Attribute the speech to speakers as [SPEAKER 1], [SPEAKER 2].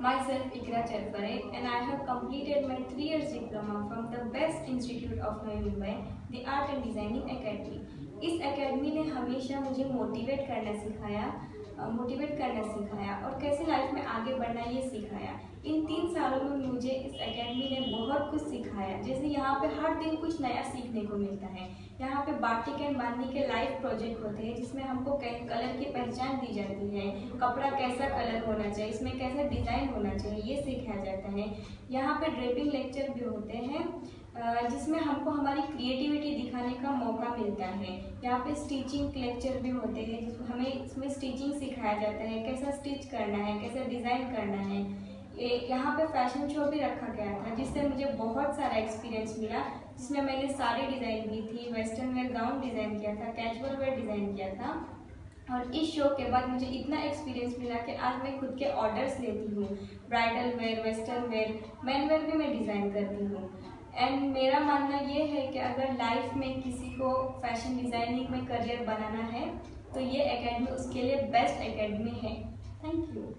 [SPEAKER 1] Myself Ikra Chalpare and I have completed my 3 years diploma from the best institute of my Mumbai, the Art and Designing Academy. इस academy ने हमेशा मुझे motivate करना सिखाया motivate करना सिखाया और कैसे लाइफ में आगे बढ़ना ये सिखाया इन तीन सालों में मुझे इस एकेडमी ने सिखाया जैसे यहाँ पे हर दिन कुछ नया सीखने को मिलता है। यहाँ पे बाटिक एंड बांधनी के लाइव प्रोजेक्ट होते हैं, जिसमें हमको कलर की पहचान दी जाती है। कपड़ा कैसा कलर होना चाहिए, इसमें कैसा डिज़ाइन होना चाहिए, ये सिखाया जाता है। यहाँ पे ड्रेपिंग लेक्चर भी होते हैं जिसमें हमको हमारी क्रिएटिविटी दिखाने का मौका मिलता है। यहाँ पे स्टिचिंग लेक्चर भी होते हैं, जिसमें हमें इसमें स्टिचिंग सिखाया जाता है, कैसा स्टिच करना है, कैसा डिज़ाइन करना है। यहाँ पे फ़ैशन शो भी रखा गया था, जिससे मुझे बहुत सारा एक्सपीरियंस मिला। जिसमें मैंने साड़ी डिज़ाइन की थी वेस्टर्न वेयर गाउन डिज़ाइन किया था कैजुअल वेयर डिज़ाइन किया था। और इस शो के बाद मुझे इतना एक्सपीरियंस मिला कि आज मैं खुद के ऑर्डर्स लेती हूँ। Bridal wear western wear man wear भी मैं डिज़ाइन करती हूँ। एंड मेरा मानना ये है कि अगर लाइफ में किसी को फ़ैशन डिज़ाइनिंग में करियर बनाना है तो ये एकेडमी उसके लिए बेस्ट एकेडमी है। Thank you